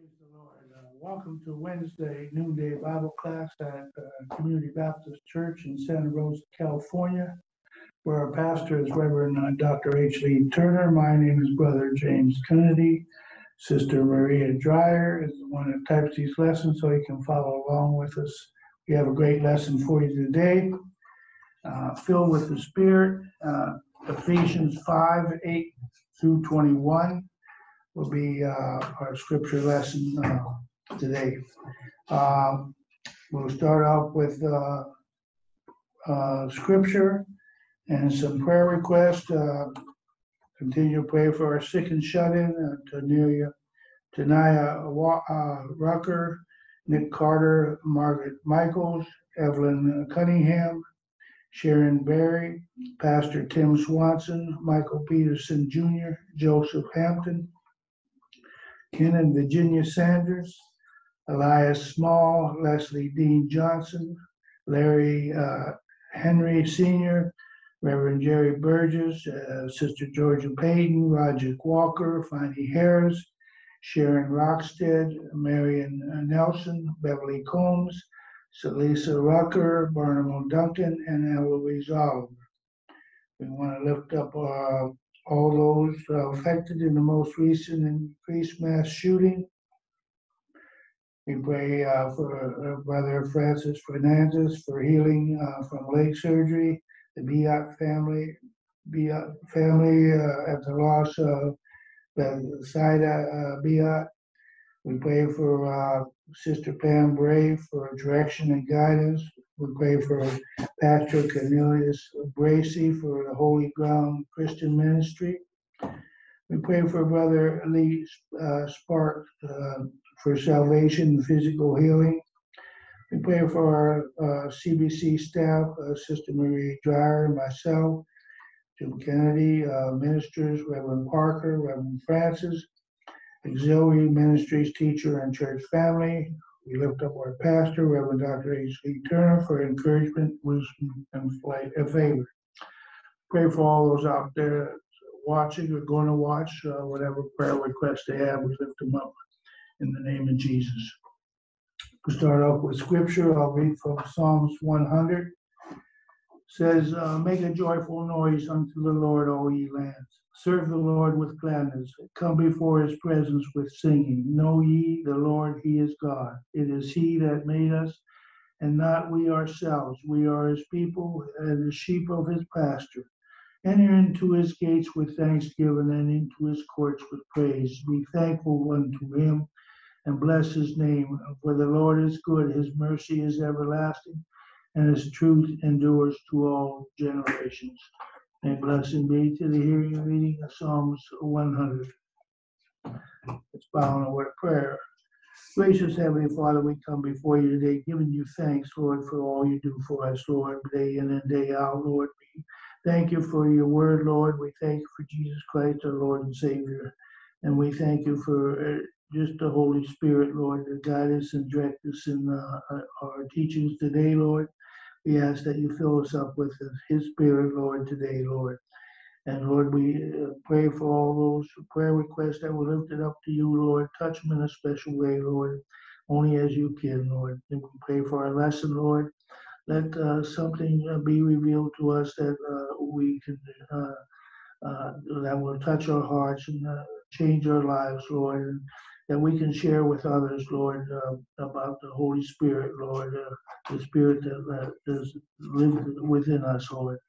Praise the Lord. Uh, Welcome to Wednesday noonday Bible class at uh, Community Baptist Church in Santa Rosa, California, where our pastor is Reverend uh, Dr. H. Lee Turner. My name is Brother James Kennedy. Sister Maria Dreyer is the one that types these lessons so you can follow along with us. We have a great lesson for you today, uh, filled with the Spirit. uh, Ephesians 5 8 through 21 will be uh, our scripture lesson uh, today. Um, We'll start off with uh, uh, scripture and some prayer requests. Uh, Continue to pray for our sick and shut in, uh, Tania, Tania Rucker, Nick Carter, Margaret Michaels, Evelyn Cunningham, Sharon Berry, Pastor Tim Swanson, Michael Peterson Jr., Joseph Hampton, Ken and Virginia Sanders, Elias Small, Leslie Dean Johnson, Larry uh, Henry Sr., Reverend Jerry Burgess, uh, Sister Georgia Payton, Roger Walker, Fannie Harris, Sharon Rockstead, Marion Nelson, Beverly Combs, Salisa Rucker, Barnum Duncan, and Eloise Oliver. We want to lift up uh, all those uh, affected in the most recent increased mass shooting. We pray uh, for uh, Brother Francis Fernandez for healing uh, from leg surgery, the Biot family, Biot family uh, at the loss of the Saida Biot. We pray for Sister Pam Brave for direction and guidance. We pray for Pastor Cornelius Bracy for the Holy Ground Christian Ministry. We pray for Brother Lee uh, Spark uh, for salvation and physical healing. We pray for our uh, CBC staff, uh, Sister Marie Dreyer, myself, Jim Kennedy, uh, ministers, Reverend Parker, Reverend Francis, auxiliary ministries, teacher, and church family. We lift up our pastor, Reverend Dr. H. Lee Turner, for encouragement, wisdom, and favor. Pray for all those out there watching or going to watch, uh, whatever prayer requests they have, we lift them up in the name of Jesus. We start off with scripture. I'll read from Psalms 100. It Says, uh, Make a joyful noise unto the Lord, all ye lands. Serve the Lord with gladness. Come before his presence with singing. Know ye the Lord, he is God. It is he that made us, and not we ourselves. We are his people and the sheep of his pasture. Enter into his gates with thanksgiving and into his courts with praise. Be thankful unto him and bless his name. For the Lord is good, his mercy is everlasting, and his truth endures to all generations. And blessing be to the hearing and reading of Psalms 100. Let's bow in a word prayer. Gracious Heavenly Father, we come before you today, giving you thanks, Lord, for all you do for us, Lord, day in and day out, Lord. We thank you for your word, Lord. We thank you for Jesus Christ, our Lord and Savior. And we thank you for uh, just the Holy Spirit, Lord, to guide us and direct us in uh, our teachings today, Lord. We ask that you fill us up with His Spirit, Lord, today, Lord. And Lord, we uh, pray for all those prayer requests that were lifted up to you, Lord. Touch them in a special way, Lord, only as you can, Lord. And we pray for our lesson, Lord. Let uh, something uh, be revealed to us that uh, we can, uh, uh, that will touch our hearts and change our lives, Lord. And that we can share with others, Lord, uh, about the Holy Spirit, Lord, uh, the Spirit that uh, is lived within us, Lord.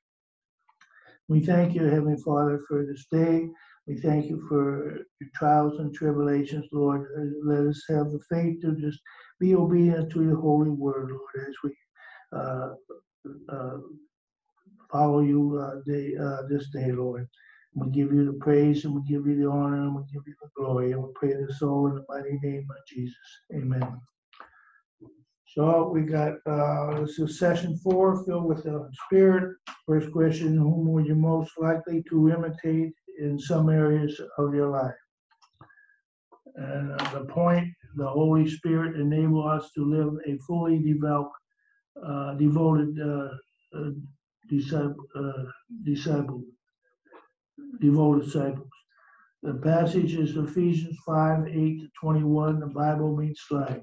We thank you, Heavenly Father, for this day. We thank you for your trials and tribulations, Lord. Let us have the faith to just be obedient to your holy word, Lord, as we uh, uh, follow you uh, day, uh, this day, Lord. We give you the praise and we give you the honor and we give you the glory. And we pray this all in the mighty name of Jesus. Amen. So we got, uh, this is session four, filled with the Spirit. First question, whom were you most likely to imitate in some areas of your life? And uh, the point, the Holy Spirit enable us to live a fully developed, uh, devoted uh, uh, disciple, uh, disciple devoted disciples. The passage is Ephesians 5 8 to 21. The Bible meets life.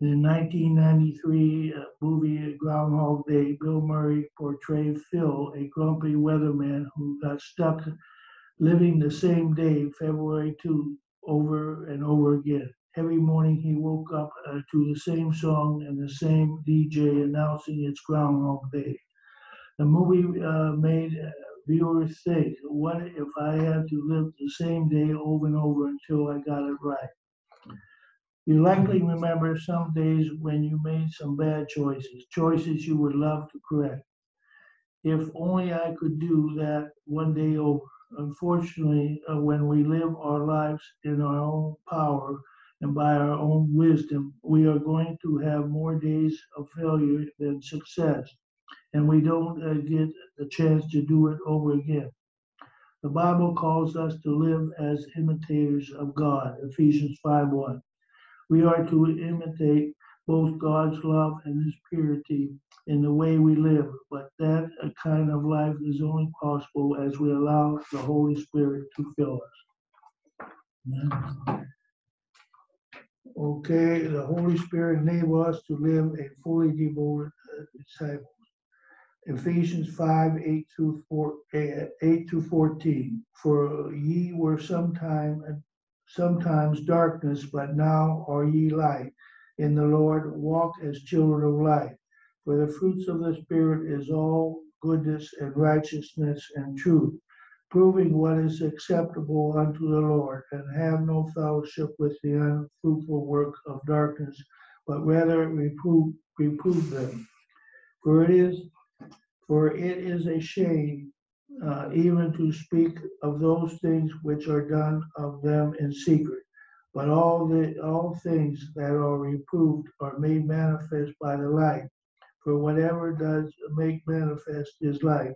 In the 1993 uh, movie Groundhog Day, Bill Murray portrayed Phil, a grumpy weatherman who got stuck living the same day, February 2, over and over again. Every morning he woke up uh, to the same song and the same DJ announcing it's Groundhog Day. The movie uh, made uh, viewers think, what if I had to live the same day over and over until I got it right? You likely remember some days when you made some bad choices, choices you would love to correct. If only I could do that one day over. Unfortunately, uh, when we live our lives in our own power and by our own wisdom, we are going to have more days of failure than success, and we don't uh, get the chance to do it over again. The Bible calls us to live as imitators of God, Ephesians 5 1. We are to imitate both God's love and His purity in the way we live, but that kind of life is only possible as we allow the Holy Spirit to fill us. Amen. Okay, the Holy Spirit enables us to live a fully devoted uh, disciple. Ephesians 5 8 through 4, eh, 8 to 14. For ye were sometime sometimes darkness, but now are ye light. In the Lord, walk as children of light. For the fruits of the Spirit is all goodness and righteousness and truth, proving what is acceptable unto the Lord, and have no fellowship with the unfruitful work of darkness, but rather reprove, reprove them. For it is for it is a shame uh, even to speak of those things which are done of them in secret. But all the all things that are reproved are made manifest by the light. For whatever does make manifest is light.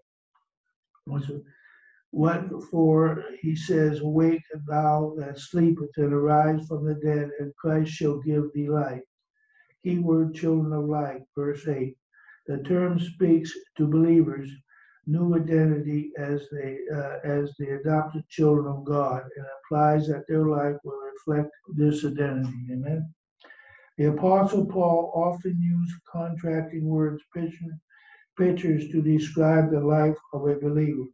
What for he says, Wake thou that sleepeth and arise from the dead, and Christ shall give thee light. Keyword children of light, verse 8. The term speaks to believers new identity as they uh, as the adopted children of God and implies that their life will reflect this identity. Amen. The Apostle Paul often used contracting words, picture, pictures to describe the life of a believer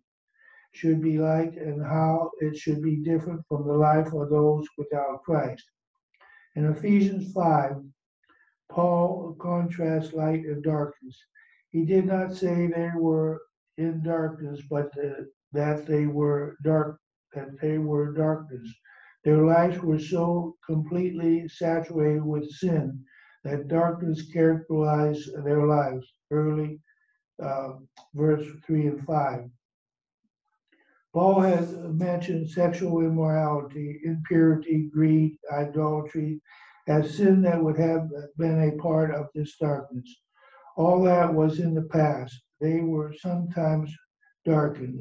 should be like and how it should be different from the life of those without Christ. In Ephesians 5, Paul contrasts light and darkness. He did not say they were in darkness, but uh, that they were dark, that they were darkness. Their lives were so completely saturated with sin that darkness characterized their lives. Early uh, verse 3 and 5. Paul has mentioned sexual immorality, impurity, greed, idolatry as sin that would have been a part of this darkness. All that was in the past they were sometimes darkened,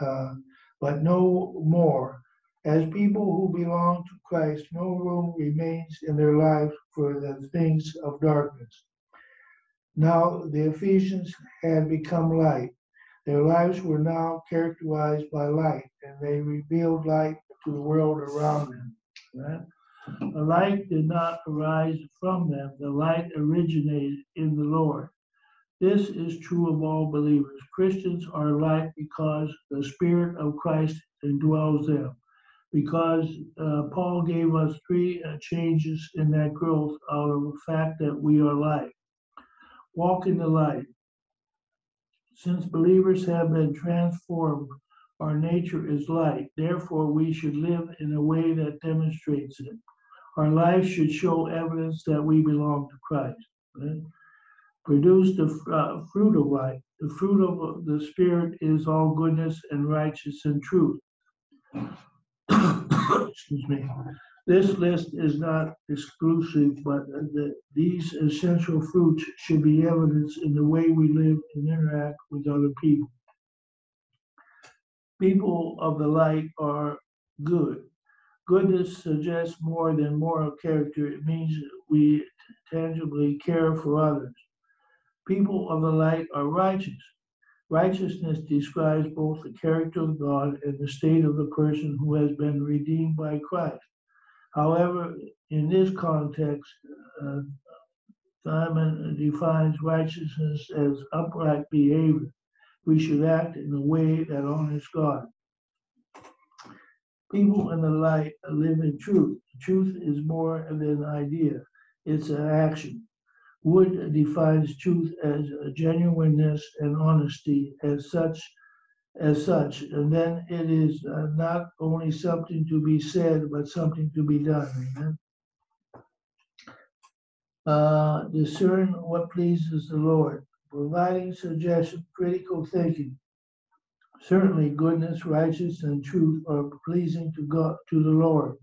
uh, but no more. As people who belong to Christ, no room remains in their lives for the things of darkness. Now the Ephesians had become light. Their lives were now characterized by light, and they revealed light to the world around them. Right? The light did not arise from them, the light originated in the Lord. This is true of all believers. Christians are light because the Spirit of Christ indwells them. Because uh, Paul gave us three uh, changes in that growth out of the fact that we are light. Walk in the light. Since believers have been transformed, our nature is light. Therefore, we should live in a way that demonstrates it. Our life should show evidence that we belong to Christ. Right? produce the uh, fruit of life. The fruit of the Spirit is all goodness and righteousness and truth. Excuse me. This list is not exclusive, but the, these essential fruits should be evidence in the way we live and interact with other people. People of the light are good. Goodness suggests more than moral character. It means we tangibly care for others people of the light are righteous. Righteousness describes both the character of God and the state of the person who has been redeemed by Christ. However, in this context, uh, Simon defines righteousness as upright behavior. We should act in a way that honors God. People in the light live in truth. Truth is more than an idea, it's an action. Wood defines truth as a genuineness and honesty as such as such, and then it is uh, not only something to be said, but something to be done. Amen. Uh, discern what pleases the Lord, providing suggestion, critical thinking. Certainly, goodness, righteousness, and truth are pleasing to God, to the Lord.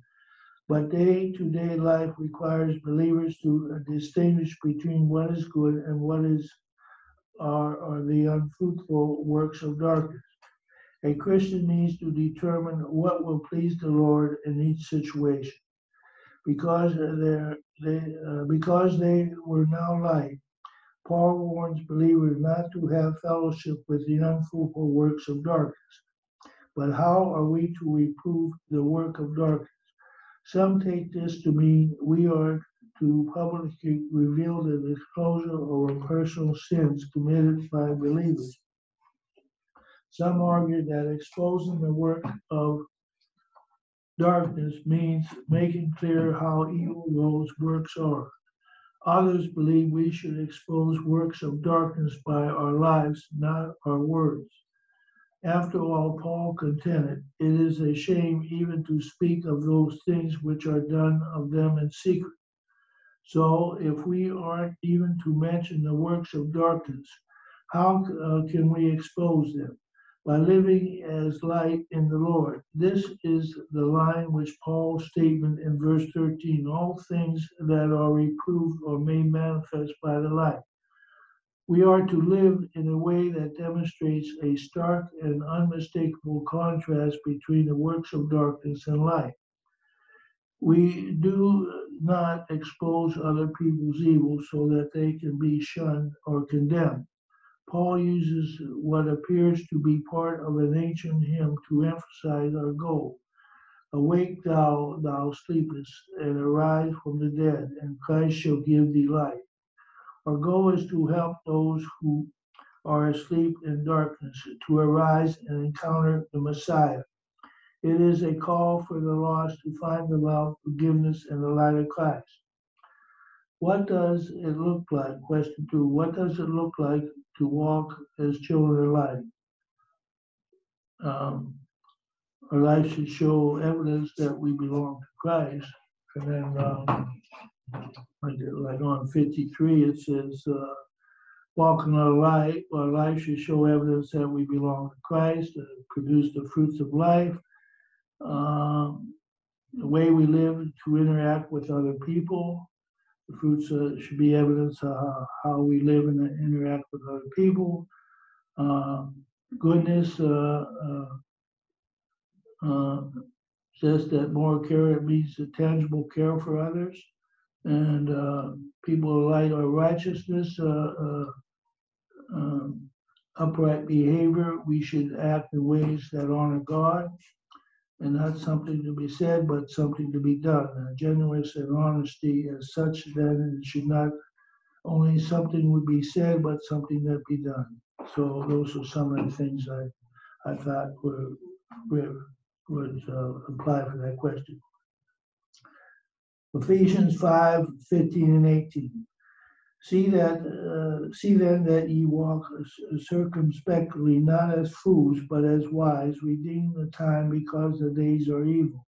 But day-to-day life requires believers to uh, distinguish between what is good and what is are, are the unfruitful works of darkness. A Christian needs to determine what will please the Lord in each situation. Because they uh, because they were now light, Paul warns believers not to have fellowship with the unfruitful works of darkness. But how are we to reprove the work of darkness? Some take this to mean we are to publicly reveal the disclosure of personal sins committed by believers. Some argue that exposing the work of darkness means making clear how evil those works are. Others believe we should expose works of darkness by our lives, not our words. After all, Paul contended, it is a shame even to speak of those things which are done of them in secret. So, if we aren't even to mention the works of darkness, how uh, can we expose them? By living as light in the Lord. This is the line which Paul's statement in verse 13 all things that are reproved are made manifest by the light. We are to live in a way that demonstrates a stark and unmistakable contrast between the works of darkness and light. We do not expose other people's evil so that they can be shunned or condemned. Paul uses what appears to be part of an ancient hymn to emphasize our goal. Awake thou, thou sleepest, and arise from the dead, and Christ shall give thee light. Our goal is to help those who are asleep in darkness to arise and encounter the Messiah. It is a call for the lost to find the love, forgiveness, and the light of Christ. What does it look like? Question two. What does it look like to walk as children of light? Um, our life should show evidence that we belong to Christ. And then um, like on 53, it says, uh, walking our light, our life should show evidence that we belong to Christ, uh, produce the fruits of life, um, the way we live to interact with other people. The fruits uh, should be evidence of how we live and interact with other people. Um, goodness uh, uh, uh, says that moral care means a tangible care for others and uh, people light our righteousness, uh, uh, um, upright behavior. We should act in ways that honor God, and not something to be said, but something to be done. Uh, genuineness and honesty as such, then it should not only something would be said, but something that be done. So those are some of the things I, I thought were, were would uh, apply for that question. Ephesians 5 15 and 18. See that, uh, see then that ye walk circumspectly, not as fools, but as wise, redeem the time because the days are evil.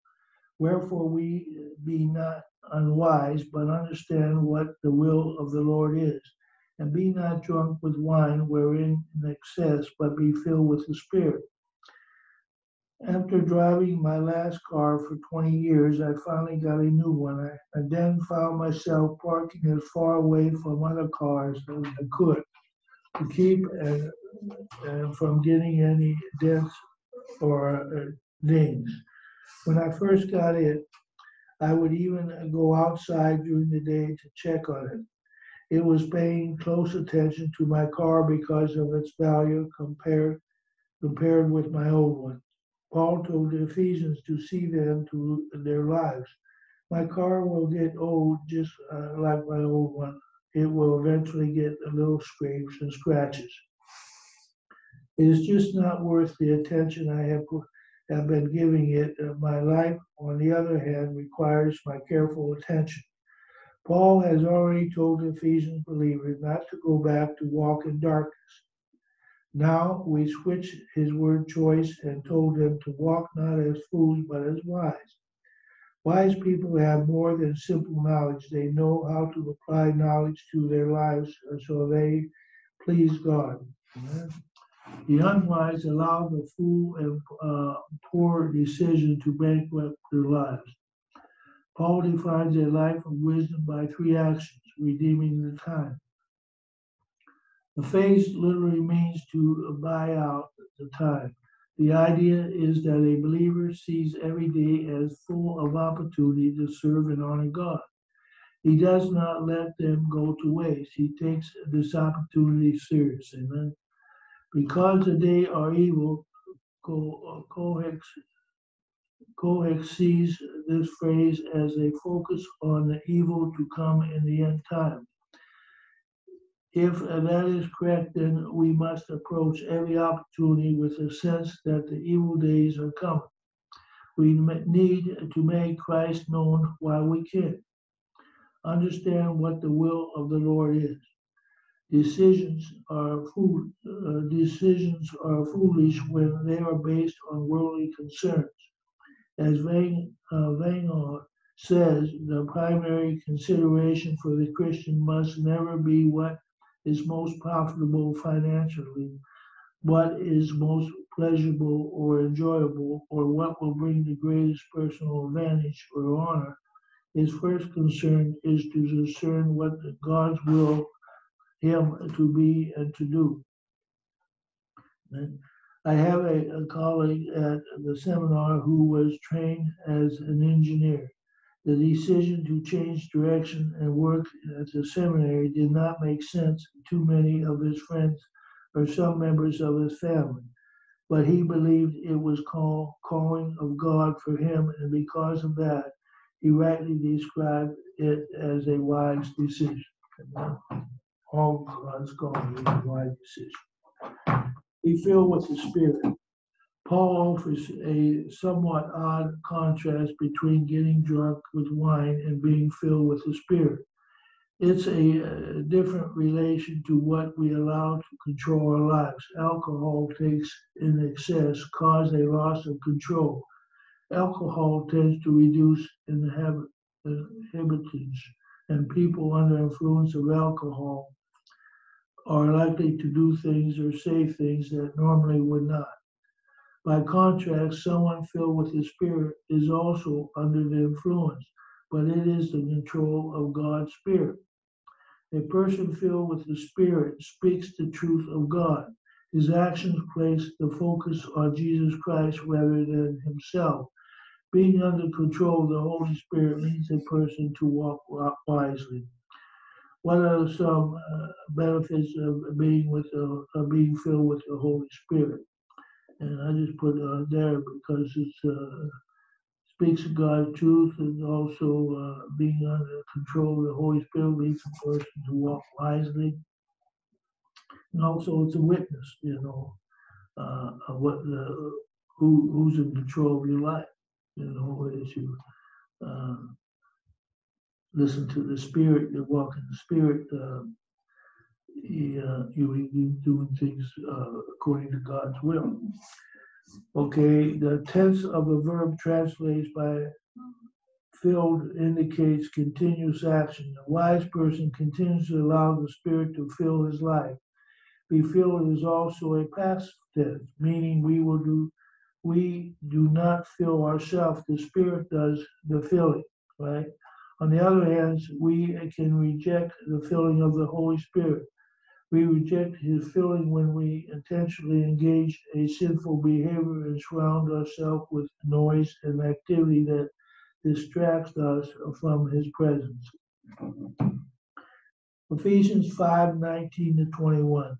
Wherefore we be not unwise, but understand what the will of the Lord is. And be not drunk with wine wherein in excess, but be filled with the Spirit after driving my last car for 20 years, I finally got a new one. I, I then found myself parking as far away from other cars as I could to keep uh, uh, from getting any dents or uh, dings. When I first got it, I would even go outside during the day to check on it. It was paying close attention to my car because of its value compared compared with my old one. Paul told the Ephesians to see them to their lives. My car will get old just uh, like my old one. It will eventually get a little scrapes and scratches. It is just not worth the attention I have, have been giving it. Uh, my life, on the other hand, requires my careful attention. Paul has already told the Ephesian believers not to go back to walk in darkness. Now we switch his word choice and told them to walk not as fools but as wise. Wise people have more than simple knowledge. They know how to apply knowledge to their lives so they please God. Amen. The unwise allow the fool and uh, poor decision to bankrupt their lives. Paul defines a life of wisdom by three actions redeeming the time. The phase literally means to buy out the time. The idea is that a believer sees every day as full of opportunity to serve and honor God. He does not let them go to waste. He takes this opportunity seriously. Amen. Because the day are evil, Cohex, Cohex sees this phrase as a focus on the evil to come in the end time. If that is correct, then we must approach every opportunity with a sense that the evil days are coming. We need to make Christ known while we can. Understand what the will of the Lord is. Decisions are fool, uh, decisions are foolish when they are based on worldly concerns. As Vang, uh, says, the primary consideration for the Christian must never be what is most profitable financially, what is most pleasurable or enjoyable, or what will bring the greatest personal advantage or honor. His first concern is to discern what God's will him to be and to do. And I have a, a colleague at the seminar who was trained as an engineer. The decision to change direction and work at the seminary did not make sense to many of his friends or some members of his family. But he believed it was call, calling of God for him, and because of that, he rightly described it as a wise decision. All God's calling is a wise decision. Be filled with the Spirit. Paul offers a somewhat odd contrast between getting drunk with wine and being filled with the Spirit. It's a, a different relation to what we allow to control our lives. Alcohol takes in excess cause a loss of control. Alcohol tends to reduce inhibitants, and people under influence of alcohol are likely to do things or say things that normally would not. By contrast, someone filled with the Spirit is also under the influence, but it is the control of God's Spirit. A person filled with the Spirit speaks the truth of God. His actions place the focus on Jesus Christ rather than himself. Being under control of the Holy Spirit leads a person to walk wisely. What are some uh, benefits of being with the, of being filled with the Holy Spirit? And I just put uh, there because it uh, speaks of God's truth and also uh, being under control of the Holy Spirit leads a person to walk wisely. And also, it's a witness, you know, uh, of what the who who's in control of your life. You know, as you uh, listen to the Spirit, you walk in the Spirit. Uh, uh, you doing things uh, according to God's will. Okay, the tense of the verb translates by filled indicates continuous action. A wise person continues to allow the Spirit to fill his life. Be filled is also a past tense, meaning we will do we do not fill ourselves, the Spirit does the filling, right? On the other hand, we can reject the filling of the Holy Spirit. We reject his filling when we intentionally engage a sinful behavior and surround ourselves with noise and activity that distracts us from his presence. Ephesians 5 19 to 21.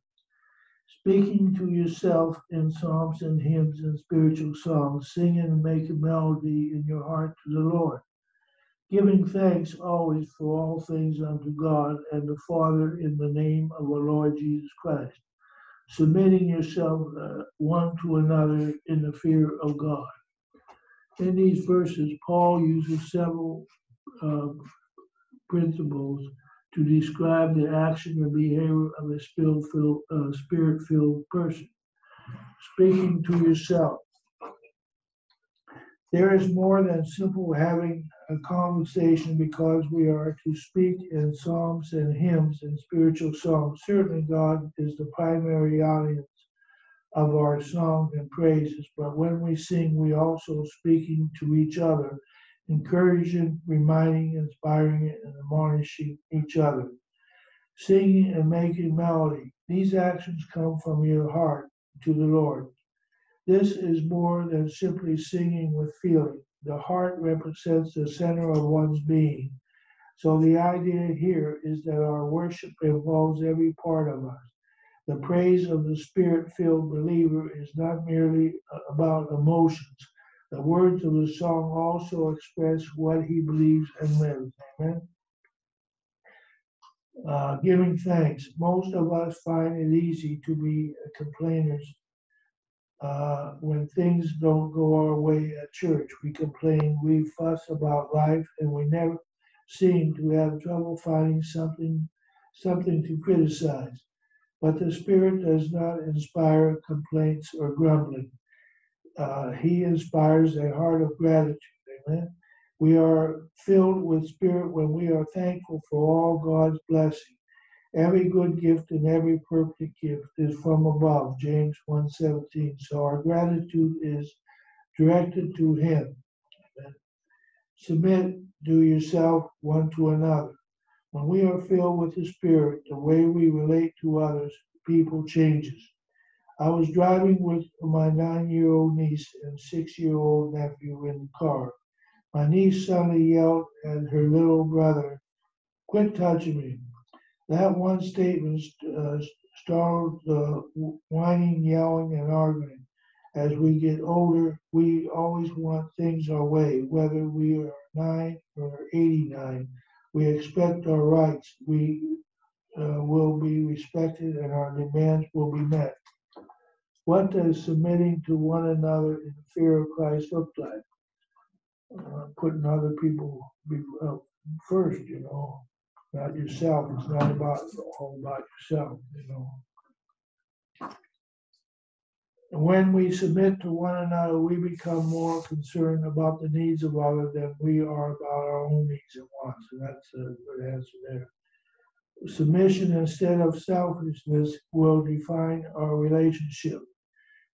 Speaking to yourself in psalms and hymns and spiritual songs, singing and making melody in your heart to the Lord, giving thanks always for all things unto God and the Father in the name of our Lord Jesus Christ, submitting yourself uh, one to another in the fear of God. In these verses, Paul uses several uh, principles to describe the action and behavior of a uh, spirit-filled person. Speaking to yourself. There is more than simple having a conversation because we are to speak in psalms and hymns and spiritual songs. Certainly, God is the primary audience of our song and praises, but when we sing, we also speaking to each other encouraging, reminding, inspiring, and admonishing each other. Singing and making melody. These actions come from your heart to the Lord. This is more than simply singing with feeling. The heart represents the center of one's being. So the idea here is that our worship involves every part of us. The praise of the spirit filled believer is not merely about emotions, the words of the song also express what he believes and lives. Amen. Uh, giving thanks. Most of us find it easy to be complainers uh, when things don't go our way at church. We complain, we fuss about life, and we never seem to have trouble finding something something to criticize. But the Spirit does not inspire complaints or grumbling uh, he inspires a heart of gratitude. Amen. We are filled with spirit when we are thankful for all God's blessing. Every good gift and every perfect gift is from above, James 1:17. So our gratitude is directed to him. Amen. Submit do yourself one to another. When we are filled with the Spirit, the way we relate to others, people changes. I was driving with my nine year old niece and six year old nephew in the car. My niece suddenly yelled at her little brother, Quit touching me. That one statement uh, the whining, yelling, and arguing. As we get older, we always want things our way, whether we are nine or 89. We expect our rights. We uh, will be respected and our demands will be met. What does submitting to one another in the fear of Christ look like? Uh, putting other people uh, first, you know, not yourself. It's not about all about yourself, you know. When we submit to one another, we become more concerned about the needs of others than we are about our own needs and wants. And that's a good answer there. Submission instead of selfishness will define our relationship.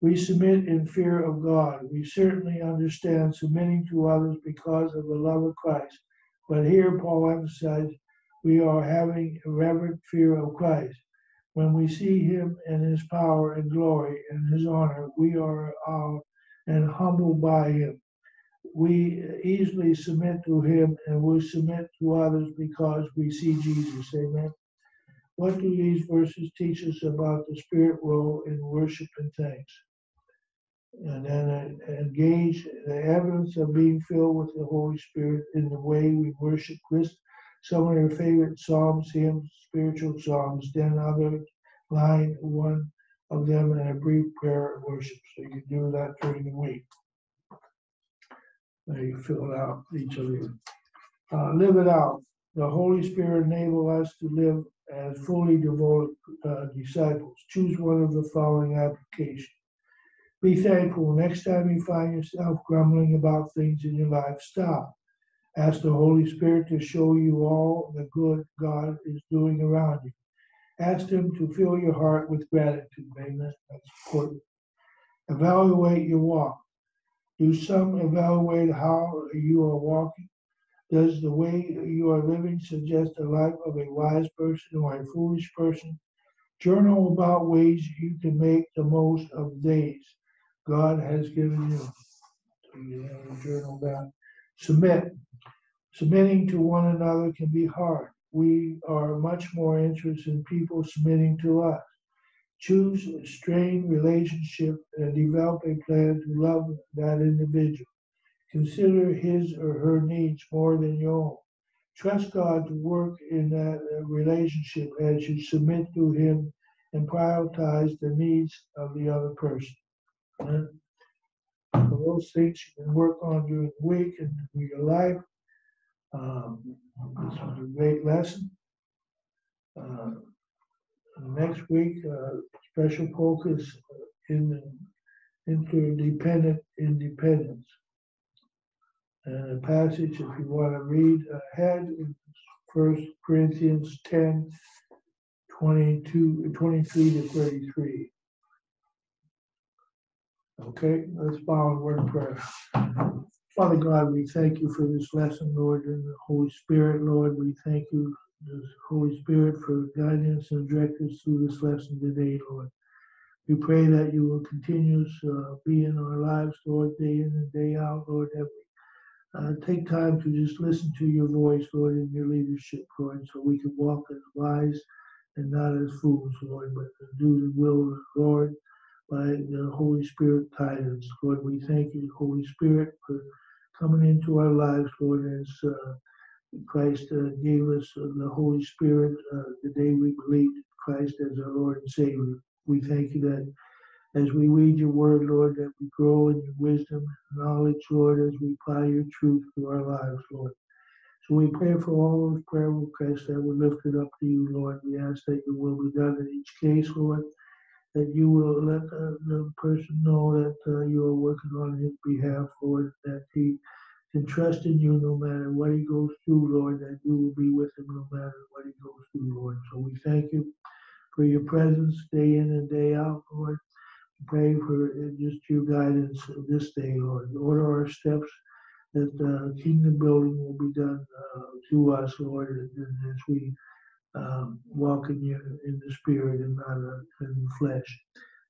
We submit in fear of God. We certainly understand submitting to others because of the love of Christ. But here, Paul emphasizes we are having a reverent fear of Christ. When we see him in his power and glory and his honor, we are awed and humbled by him. We easily submit to him and we submit to others because we see Jesus. Amen. What do these verses teach us about the spirit role in worship and thanks? and then uh, engage the evidence of being filled with the Holy Spirit in the way we worship Christ. Some of your favorite psalms, hymns, spiritual songs, then other line one of them in a brief prayer of worship. So you do that during the week. There you fill it out, each of you. Uh, live it out. The Holy Spirit enable us to live as fully devoted uh, disciples. Choose one of the following applications be thankful. Next time you find yourself grumbling about things in your life, stop. Ask the Holy Spirit to show you all the good God is doing around you. Ask Him to fill your heart with gratitude. Amen. That's important. Evaluate your walk. Do some evaluate how you are walking? Does the way you are living suggest a life of a wise person or a foolish person? Journal about ways you can make the most of days. God has given you. So you have a journal down. Submit. Submitting to one another can be hard. we are much more interested in people submitting to us. Choose a strained relationship and develop a plan to love that individual. Consider his or her needs more than your own. Trust God to work in that relationship as you submit to Him and prioritize the needs of the other person. And those things you can work on during the week and through your life. Um, this was a great lesson. Uh, next week, uh, special focus in interdependent independence. And a passage, if you want to read ahead, is First Corinthians 10, 22, 23 to 33. Okay, let's bow in word prayer. Father God, we thank you for this lesson, Lord, and the Holy Spirit, Lord. We thank you, the Holy Spirit, for guidance and direct us through this lesson today, Lord. We pray that you will continue to uh, be in our lives, Lord, day in and day out, Lord, that we uh, take time to just listen to your voice, Lord, and your leadership, Lord, so we can walk as wise and not as fools, Lord, but do the will of the Lord by the Holy Spirit guidance. Lord, we thank you, Holy Spirit, for coming into our lives, Lord, as uh, Christ uh, gave us uh, the Holy Spirit uh, the day we believed Christ as our Lord and Savior. We thank you that as we read your word, Lord, that we grow in your wisdom and knowledge, Lord, as we apply your truth to our lives, Lord. So we pray for all those prayer requests that were lifted up to you, Lord. We ask that your will be done in each case, Lord that you will let uh, the person know that uh, you are working on his behalf, Lord, that he can trust in you no matter what he goes through, Lord, that you will be with him no matter what he goes through, Lord. So we thank you for your presence day in and day out, Lord. Pray for uh, just your guidance this day, Lord. Order our steps that uh, kingdom building will be done uh, to us, Lord, as we um, walking in, in the spirit and not uh, in the flesh.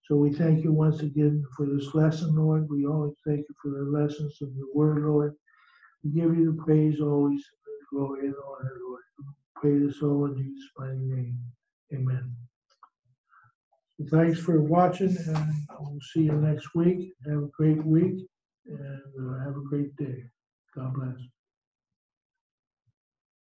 So we thank you once again for this lesson, Lord. We always thank you for the lessons of the word, Lord. Give you the praise always, the glory and honor, Lord. pray this all in Jesus' mighty name. Amen. So thanks for watching, and we'll see you next week. Have a great week, and uh, have a great day. God bless.